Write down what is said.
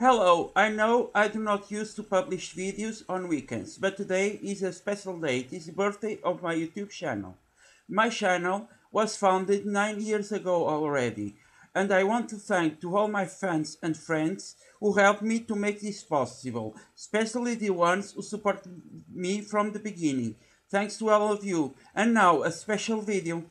Hello, I know I do not used to publish videos on weekends, but today is a special day. It is the birthday of my YouTube channel. My channel was founded 9 years ago already, and I want to thank to all my fans and friends who helped me to make this possible, especially the ones who supported me from the beginning. Thanks to all of you. And now a special video.